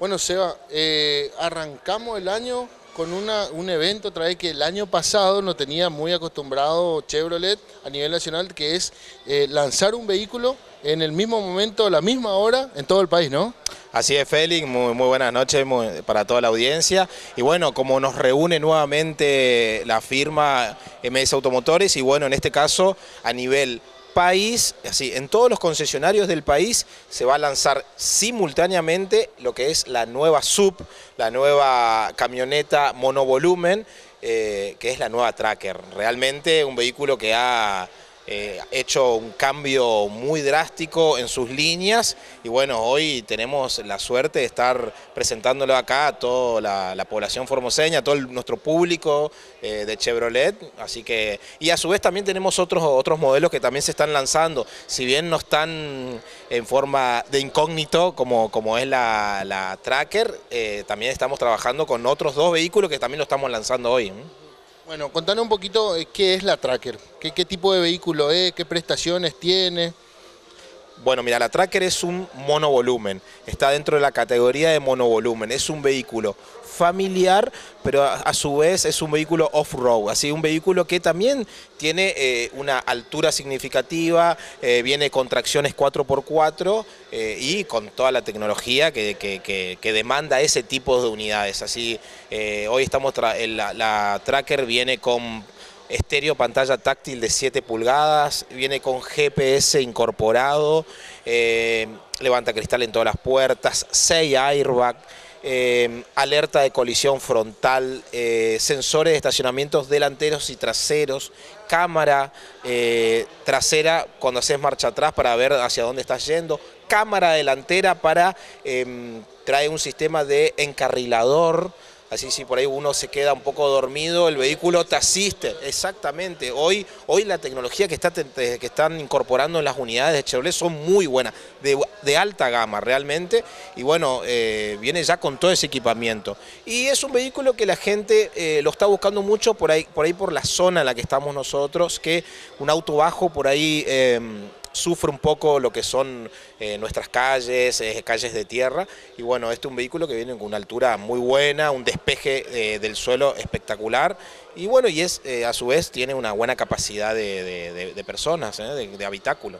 Bueno, Seba, eh, arrancamos el año con un evento otra vez que el año pasado no tenía muy acostumbrado Chevrolet a nivel nacional, que es eh, lanzar un vehículo en el mismo momento, la misma hora, en todo el país, ¿no? Así es, Félix, muy, muy buenas noches para toda la audiencia. Y bueno, como nos reúne nuevamente la firma MS Automotores, y bueno, en este caso a nivel país, así, en todos los concesionarios del país se va a lanzar simultáneamente lo que es la nueva sub, la nueva camioneta monovolumen, eh, que es la nueva Tracker. Realmente un vehículo que ha eh, hecho un cambio muy drástico en sus líneas. Y bueno, hoy tenemos la suerte de estar presentándolo acá a toda la, población formoseña, a todo nuestro público eh, de Chevrolet, así que, y a su vez también tenemos otros, otros modelos que también se están lanzando, si bien no están en forma de incógnito como, como es la, Tracker, eh, también estamos trabajando con otros dos vehículos que también lo estamos lanzando hoy. Bueno, contanos un poquito eh, qué es la Tracker, qué, qué tipo de vehículo es, qué prestaciones tiene. Bueno, mira, la Tracker es un monovolumen, está dentro de la categoría de monovolumen, es un vehículo familiar, pero a, su vez es un vehículo off-road, así un vehículo que también tiene eh, una altura significativa, eh, viene con tracciones 4x4 eh, y con toda la tecnología que, demanda ese tipo de unidades. Así, hoy estamos, la, la Tracker viene con estéreo pantalla táctil de 7 pulgadas, viene con GPS incorporado, eh, levanta cristal en todas las puertas, 6 airbag, eh, alerta de colisión frontal, eh, sensores de estacionamientos delanteros y traseros, cámara trasera cuando haces marcha atrás para ver hacia dónde estás yendo, cámara delantera para em, trae un sistema de encarrilador, Así si por ahí uno se queda un poco dormido, el vehículo te asiste. Exactamente. Hoy, hoy la tecnología que, está, que están incorporando en las unidades de Chevrolet son muy buenas, de, alta gama realmente. Y bueno, eh, viene ya con todo ese equipamiento. Y es un vehículo que la gente eh, lo está buscando mucho por ahí, por ahí por la zona en la que estamos nosotros, que un auto bajo por ahí... Em, sufre un poco lo que son eh, nuestras calles, eh, calles de tierra, y bueno, este es un vehículo que viene con una altura muy buena, un despeje eh, del suelo espectacular, y bueno, y es a su vez tiene una buena capacidad de, personas, de, habitáculo.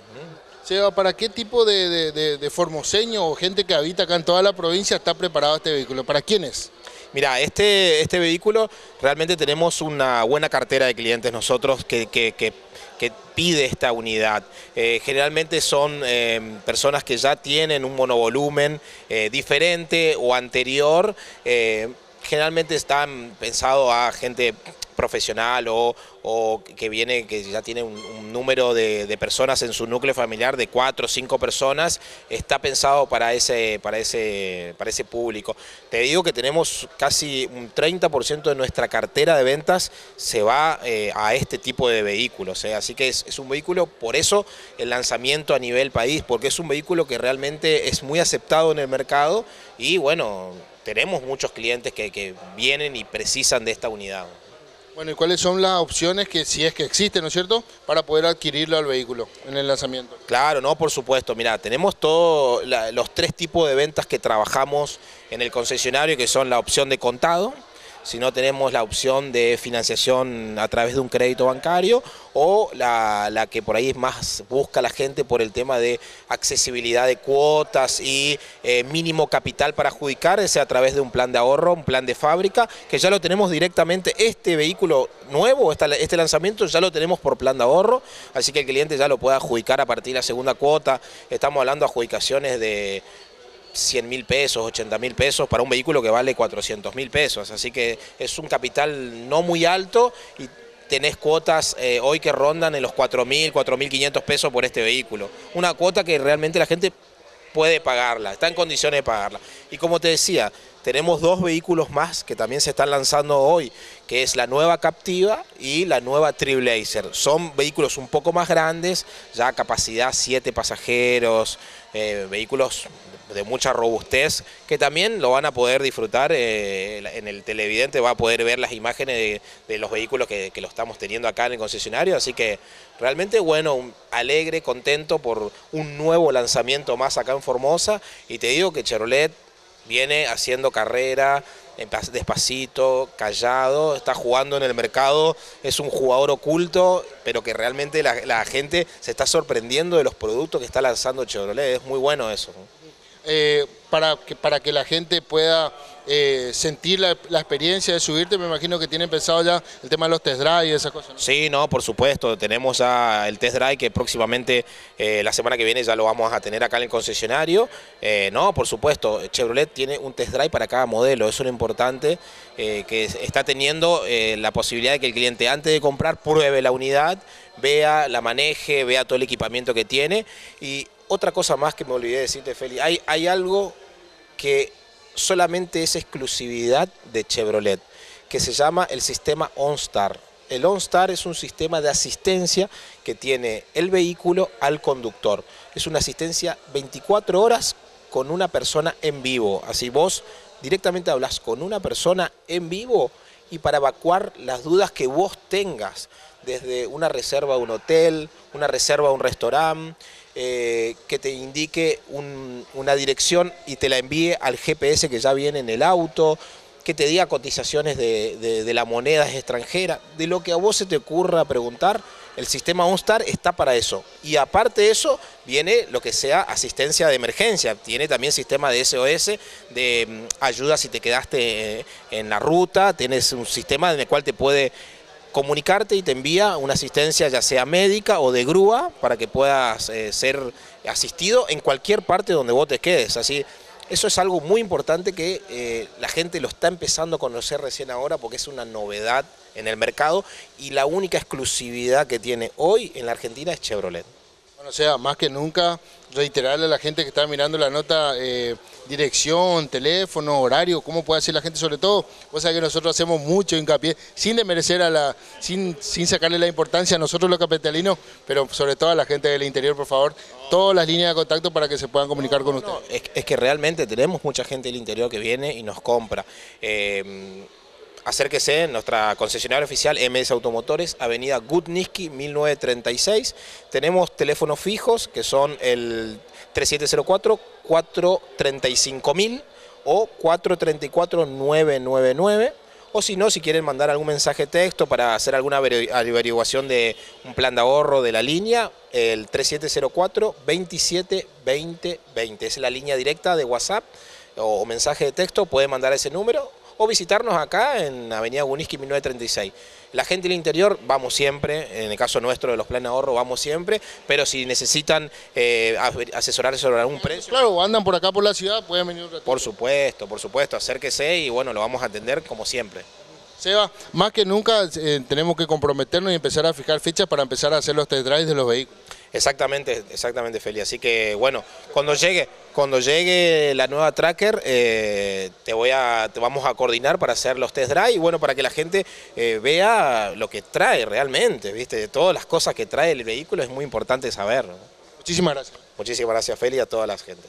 Seba, ¿para qué tipo de, formoseño o gente que habita acá en toda la provincia está preparado este vehículo? ¿Para quiénes? Mira, este, este vehículo realmente tenemos una buena cartera de clientes nosotros que, que, pide esta unidad. Eh, generalmente son eh, personas que ya tienen un monovolumen eh, diferente o anterior, generalmente están pensados a gente profesional o, que viene, que ya tiene un, número de, personas en su núcleo familiar de cuatro o cinco personas, está pensado para ese, para ese, para ese público. Te digo que tenemos casi un 30% de nuestra cartera de ventas se va eh, a este tipo de vehículos, ¿eh? así que es, un vehículo, por eso el lanzamiento a nivel país, porque es un vehículo que realmente es muy aceptado en el mercado y bueno, tenemos muchos clientes que vienen y precisan de esta unidad. Bueno, ¿y cuáles son las opciones que, si es que existen, ¿no es cierto?, para poder adquirirlo al vehículo en el lanzamiento. Claro, no, por supuesto. Mira, tenemos todos los tres tipos de ventas que trabajamos en el concesionario, que son la opción de contado, si no tenemos la opción de financiación a través de un crédito bancario o la, que por ahí más busca la gente por el tema de accesibilidad de cuotas y eh, mínimo capital para adjudicar, ese a través de un plan de ahorro, un plan de fábrica, que ya lo tenemos directamente, este vehículo nuevo, este lanzamiento ya lo tenemos por plan de ahorro, así que el cliente ya lo puede adjudicar a partir de la segunda cuota, estamos hablando de adjudicaciones de 100 mil pesos, 80 mil pesos para un vehículo que vale 400 mil pesos. Así que es un capital no muy alto y tenés cuotas eh, hoy que rondan en los 4 mil, 4 mil 500 pesos por este vehículo. Una cuota que realmente la gente puede pagarla, está en condiciones de pagarla. Y como te decía, tenemos dos vehículos más que también se están lanzando hoy, que es la nueva Captiva y la nueva Trailblazer. Son vehículos un poco más grandes, ya capacidad 7 pasajeros, eh, vehículos de mucha robustez, que también lo van a poder disfrutar eh, en el televidente, va a poder ver las imágenes de, los vehículos que, lo estamos teniendo acá en el concesionario, así que realmente bueno, alegre, contento por un nuevo lanzamiento más acá en Formosa, y te digo que Chevrolet Viene haciendo carrera, despacito, callado, está jugando en el mercado, es un jugador oculto, pero que realmente la, gente se está sorprendiendo de los productos que está lanzando Chevrolet, es muy bueno eso. Eh, para, que, para que la gente pueda eh, sentir la, experiencia de subirte, me imagino que tienen pensado ya el tema de los test drive y esas cosas. Sí, no, por supuesto, tenemos el test drive que próximamente, eh, la semana que viene ya lo vamos a tener acá en el concesionario. no, por supuesto, Chevrolet tiene un test drive para cada modelo, eso es lo importante, que está teniendo la posibilidad de que el cliente antes de comprar pruebe la unidad, vea, la maneje, vea todo el equipamiento que tiene y otra cosa más que me olvidé de decirte, Feli, hay, hay algo que solamente es exclusividad de Chevrolet, que se llama el sistema OnStar. El OnStar es un sistema de asistencia que tiene el vehículo al conductor. Es una asistencia 24 horas con una persona en vivo. Así vos directamente hablas con una persona en vivo y para evacuar las dudas que vos tengas, desde una reserva de un hotel, una reserva de un restaurante, eh, que te indique una dirección y te la envíe al GPS que ya viene en el auto, que te diga cotizaciones de, la moneda extranjera, de lo que a vos se te ocurra preguntar, el sistema OnStar está para eso. Y aparte de eso, viene lo que sea asistencia de emergencia. Tiene también sistema de SOS, de mm, ayuda si te quedaste eh, en la ruta. Tienes un sistema en el cual te puede comunicarte y te envía una asistencia ya sea médica o de grúa para que puedas eh, ser asistido en cualquier parte donde vos te quedes. Así, eso es algo muy importante que eh, la gente lo está empezando a conocer recién ahora porque es una novedad en el mercado y la única exclusividad que tiene hoy en la Argentina es Chevrolet. O sea, más que nunca reiterarle a la gente que está mirando la nota eh, dirección, teléfono, horario, cómo puede hacer la gente sobre todo. O sea que nosotros hacemos mucho hincapié, sin demerecer a la, sin, sin sacarle la importancia a nosotros los capitalinos, pero sobre todo a la gente del interior, por favor, todas las líneas de contacto para que se puedan comunicar con ustedes. es, que realmente tenemos mucha gente del interior que viene y nos compra. Eh, acérquese en nuestra concesionaria oficial MS Automotores, Avenida Gutniski 1936. Tenemos teléfonos fijos que son el 3704 435000 o 434-999 o si no, si quieren mandar algún mensaje texto para hacer alguna averiguación de un plan de ahorro de la línea, el 3704 27 es la línea directa de WhatsApp o mensaje de texto, puede mandar ese número o visitarnos acá en Avenida Guniski 1936. La gente del interior vamos siempre, en el caso nuestro de los planes de ahorro vamos siempre, pero si necesitan eh, asesorarse sobre algún precio... Claro, andan por acá por la ciudad, pueden venir. Por supuesto, por supuesto, acérquese y bueno, lo vamos a atender como siempre. Seba, más que nunca eh, tenemos que comprometernos y empezar a fijar fechas para empezar a hacer los test drives de los vehículos. Exactamente, exactamente, Feli. Así que bueno, cuando llegue, cuando llegue la nueva tracker, eh, te voy a, te vamos a coordinar para hacer los test drive y bueno, para que la gente eh, vea lo que trae realmente, viste, de todas las cosas que trae el vehículo es muy importante saber. Muchísimas gracias. Muchísimas gracias, Feli, a toda la gente.